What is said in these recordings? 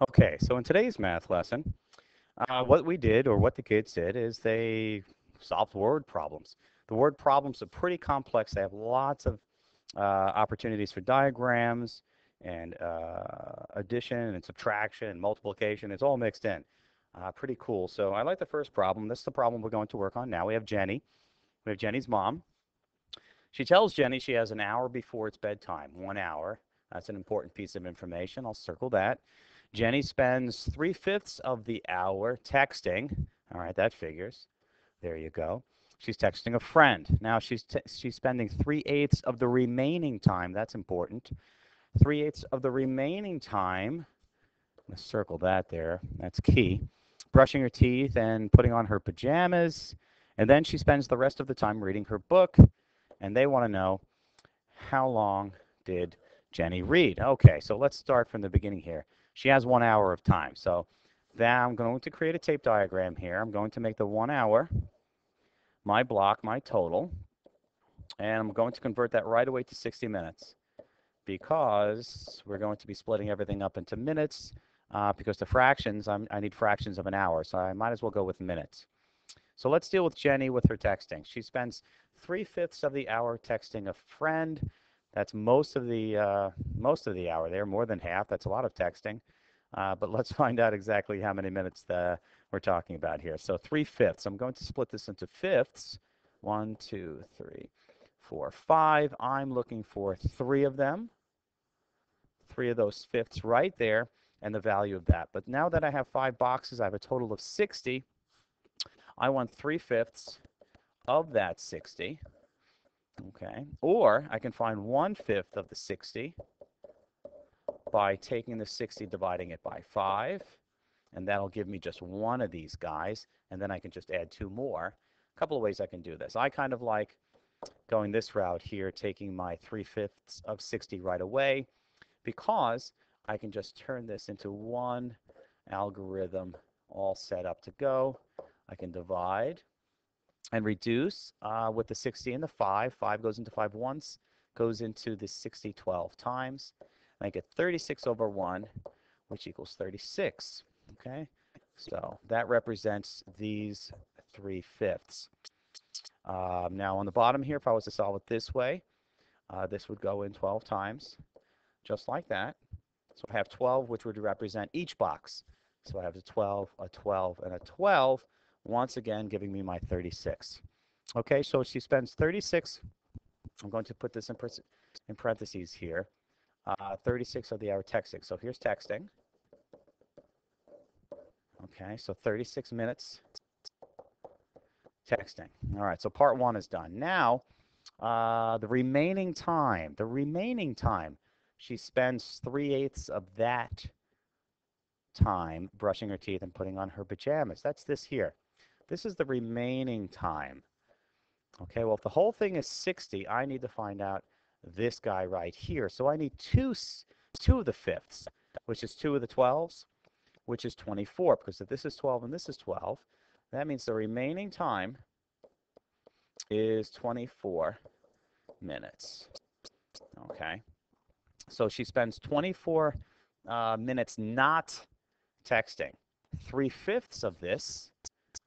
Okay, so in today's math lesson, uh, what we did, or what the kids did, is they solved word problems. The word problems are pretty complex. They have lots of uh, opportunities for diagrams and uh, addition and subtraction and multiplication. It's all mixed in. Uh, pretty cool. So I like the first problem. This is the problem we're going to work on now. We have Jenny. We have Jenny's mom. She tells Jenny she has an hour before it's bedtime, one hour. That's an important piece of information. I'll circle that. Jenny spends three fifths of the hour texting. All right, that figures. There you go. She's texting a friend. Now she's she's spending three eighths of the remaining time. That's important. Three eighths of the remaining time. Let's circle that there. That's key. Brushing her teeth and putting on her pajamas. And then she spends the rest of the time reading her book. And they want to know how long did Jenny read? Okay, so let's start from the beginning here she has one hour of time. So then I'm going to create a tape diagram here. I'm going to make the one hour my block, my total, and I'm going to convert that right away to 60 minutes because we're going to be splitting everything up into minutes uh, because the fractions, I'm, I need fractions of an hour, so I might as well go with minutes. So let's deal with Jenny with her texting. She spends three-fifths of the hour texting a friend, that's most of the uh, most of the hour there, more than half. That's a lot of texting. Uh, but let's find out exactly how many minutes the, we're talking about here. So 3 fifths. I'm going to split this into fifths. One, two, three, four, five. I'm looking for three of them. Three of those fifths right there and the value of that. But now that I have five boxes, I have a total of 60. I want 3 fifths of that 60. Okay, or I can find one-fifth of the 60 by taking the 60, dividing it by 5, and that'll give me just one of these guys, and then I can just add two more. A couple of ways I can do this. I kind of like going this route here, taking my 3 fifths of 60 right away, because I can just turn this into one algorithm all set up to go. I can divide and reduce uh, with the 60 and the 5. 5 goes into 5 once, goes into the 60 12 times. And I get 36 over 1, which equals 36. Okay, so that represents these 3 fifths. Um, now on the bottom here, if I was to solve it this way, uh, this would go in 12 times, just like that. So I have 12, which would represent each box. So I have a 12, a 12, and a 12 once again giving me my 36. Okay, so she spends 36. I'm going to put this in, in parentheses here. Uh, 36 of the hour texting. So here's texting. Okay, so 36 minutes texting. All right, so part one is done. Now, uh, the remaining time, the remaining time, she spends three eighths of that time brushing her teeth and putting on her pajamas. That's this here. This is the remaining time. Okay, well, if the whole thing is 60, I need to find out this guy right here. So I need two, two of the fifths, which is two of the 12s, which is 24, because if this is 12 and this is 12, that means the remaining time is 24 minutes. Okay, so she spends 24 uh, minutes not texting. Three fifths of this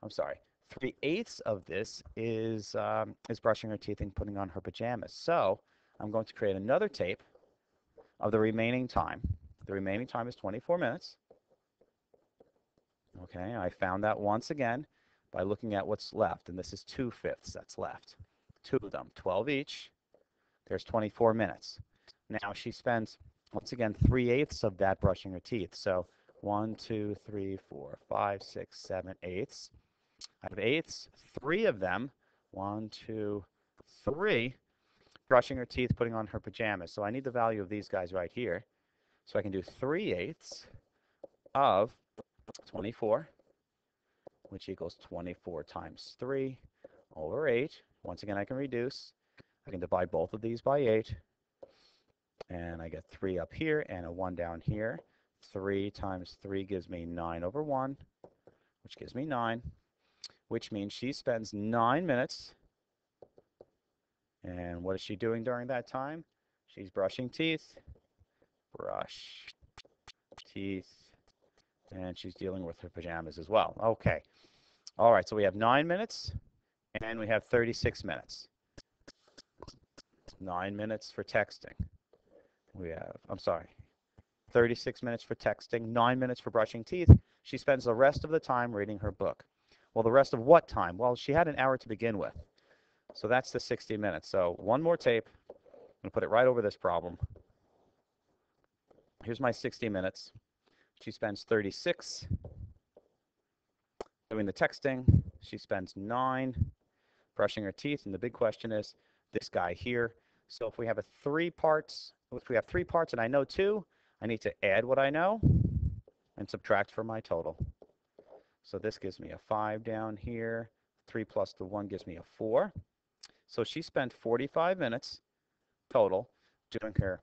I'm sorry, three eighths of this is, um, is brushing her teeth and putting on her pajamas. So I'm going to create another tape of the remaining time. The remaining time is 24 minutes. Okay, I found that once again by looking at what's left, and this is 2 fifths that's left. Two of them, 12 each. There's 24 minutes. Now she spends, once again, 3 eighths of that brushing her teeth. So 1, 2, 3, 4, 5, 6, 7 eighths. I have eighths, three of them, one, two, three, brushing her teeth, putting on her pajamas. So I need the value of these guys right here. So I can do 3 eighths of 24, which equals 24 times 3 over 8. Once again, I can reduce. I can divide both of these by 8. And I get 3 up here and a 1 down here. 3 times 3 gives me 9 over 1, which gives me 9 which means she spends nine minutes. And what is she doing during that time? She's brushing teeth. Brush. Teeth. And she's dealing with her pajamas as well. Okay. All right, so we have nine minutes and we have 36 minutes. Nine minutes for texting. We have, I'm sorry, 36 minutes for texting, nine minutes for brushing teeth. She spends the rest of the time reading her book. Well, the rest of what time? Well, she had an hour to begin with. So that's the 60 minutes. So one more tape. I'm going to put it right over this problem. Here's my 60 minutes. She spends 36 doing the texting. She spends nine brushing her teeth. And the big question is this guy here. So if we have a three parts, if we have three parts and I know two, I need to add what I know and subtract from my total. So this gives me a 5 down here. 3 plus the 1 gives me a 4. So she spent 45 minutes total doing her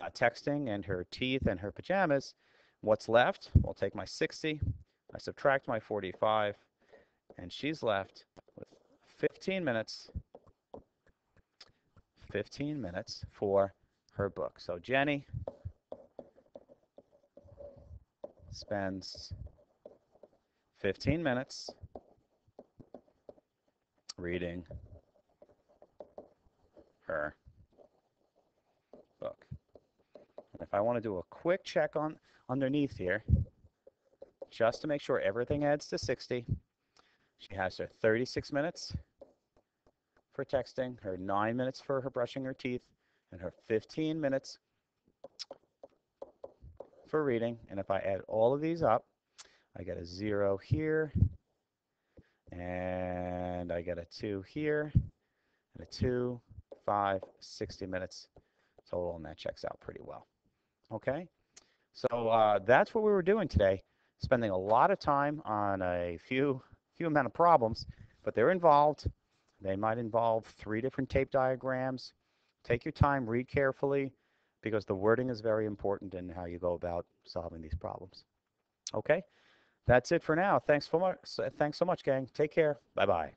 uh, texting and her teeth and her pajamas. What's left? I'll take my 60. I subtract my 45. And she's left with 15 minutes 15 minutes for her book. So Jenny spends 15 minutes reading her book. And if I want to do a quick check on underneath here, just to make sure everything adds to 60, she has her 36 minutes for texting, her 9 minutes for her brushing her teeth, and her 15 minutes for reading. And if I add all of these up, I get a 0 here, and I get a 2 here, and a 2, 5, 60 minutes total, and that checks out pretty well. Okay? So uh, that's what we were doing today, spending a lot of time on a few, few amount of problems, but they're involved. They might involve three different tape diagrams. Take your time, read carefully, because the wording is very important in how you go about solving these problems. Okay? That's it for now. Thanks so much. Thanks so much, gang. Take care. Bye-bye.